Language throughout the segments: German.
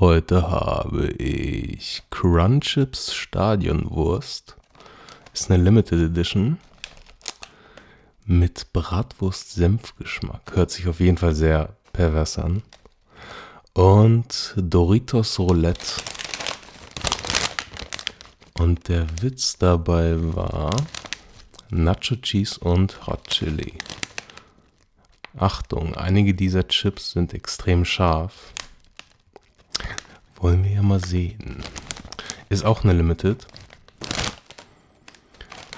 Heute habe ich Crunchips Stadionwurst. Ist eine Limited Edition mit Bratwurst-Senfgeschmack. Hört sich auf jeden Fall sehr pervers an. Und Doritos Roulette. Und der Witz dabei war Nacho Cheese und Hot Chili. Achtung, einige dieser Chips sind extrem scharf. Wollen wir ja mal sehen. Ist auch eine Limited.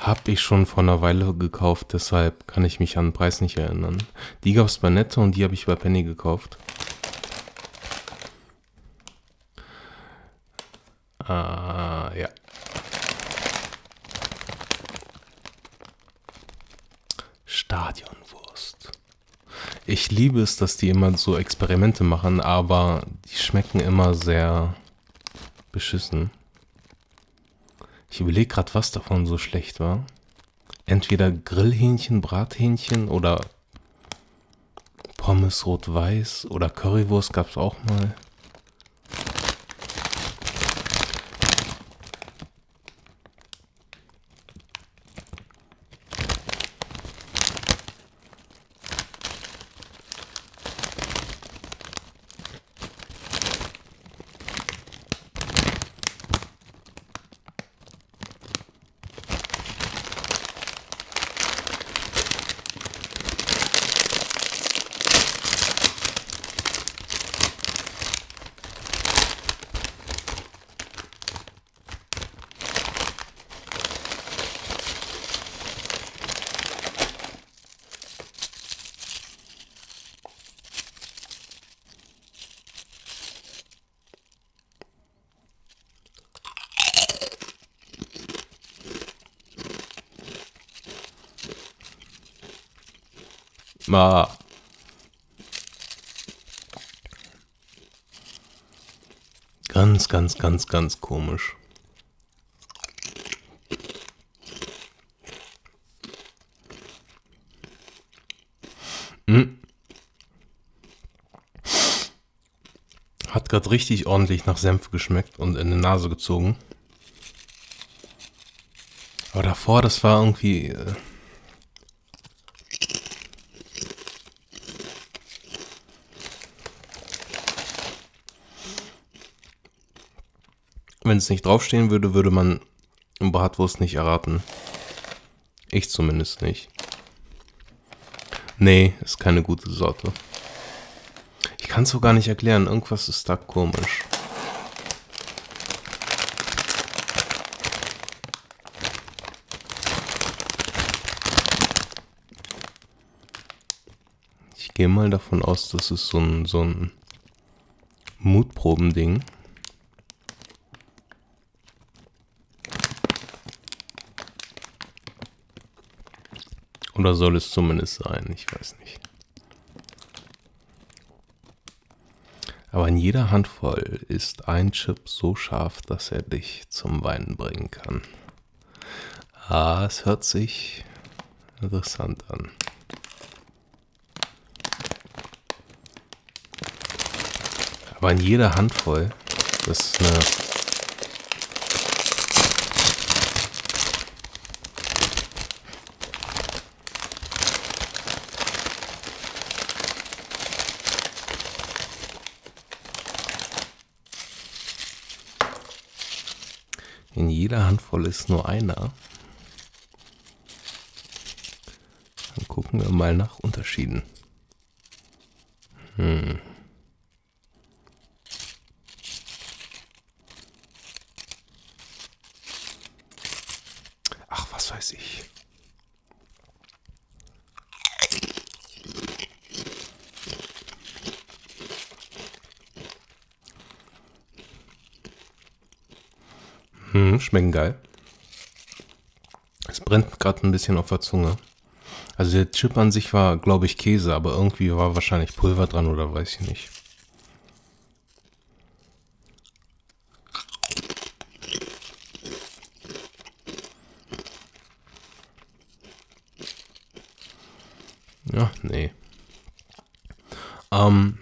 Hab ich schon vor einer Weile gekauft, deshalb kann ich mich an den Preis nicht erinnern. Die gab es bei Netto und die habe ich bei Penny gekauft. Ah, ja. Stadionwurst. Ich liebe es, dass die immer so Experimente machen, aber die schmecken immer sehr beschissen. Ich überlege gerade, was davon so schlecht war. Entweder Grillhähnchen, Brathähnchen oder Pommes rot-weiß oder Currywurst gab es auch mal. Ah. Ganz, ganz, ganz, ganz komisch. Hm. Hat gerade richtig ordentlich nach Senf geschmeckt und in die Nase gezogen. Aber davor, das war irgendwie... Äh Wenn es nicht draufstehen würde, würde man Bratwurst nicht erraten. Ich zumindest nicht. Nee, ist keine gute Sorte. Ich kann es so gar nicht erklären. Irgendwas ist da komisch. Ich gehe mal davon aus, das ist so ein, so ein Mutprobending. Oder soll es zumindest sein? Ich weiß nicht. Aber in jeder Handvoll ist ein Chip so scharf, dass er dich zum Weinen bringen kann. Ah, es hört sich interessant an. Aber in jeder Handvoll, das ist eine In jeder Handvoll ist nur einer. Dann gucken wir mal nach Unterschieden. Hm. Ach, was weiß ich. Hm, schmecken geil. Es brennt gerade ein bisschen auf der Zunge. Also der Chip an sich war, glaube ich, Käse, aber irgendwie war wahrscheinlich Pulver dran oder weiß ich nicht. Ja, nee. Ähm,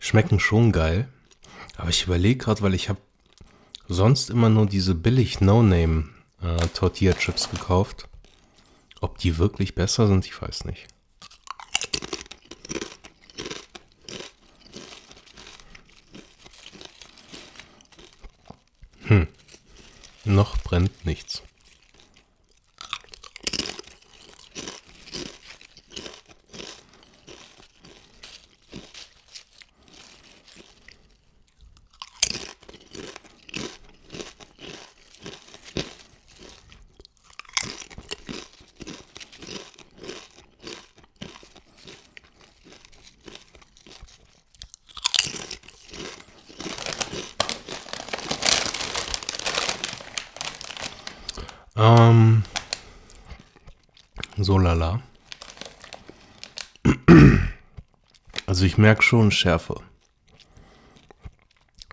schmecken schon geil. Aber ich überlege gerade, weil ich habe sonst immer nur diese billig No-Name äh, Tortilla-Chips gekauft. Ob die wirklich besser sind, ich weiß nicht. Hm. Noch brennt nichts. Ähm, so lala. Also ich merke schon Schärfe.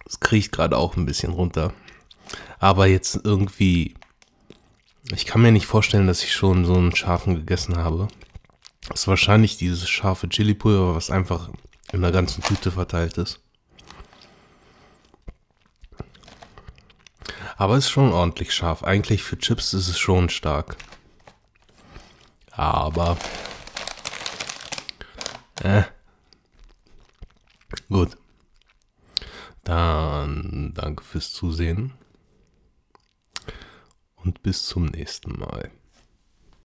Es kriecht gerade auch ein bisschen runter. Aber jetzt irgendwie. Ich kann mir nicht vorstellen, dass ich schon so einen scharfen gegessen habe. Das ist wahrscheinlich dieses scharfe Chili-Pulver, was einfach in der ganzen Tüte verteilt ist. Aber es ist schon ordentlich scharf. Eigentlich für Chips ist es schon stark. Aber. Äh. Gut. Dann danke fürs Zusehen. Und bis zum nächsten Mal.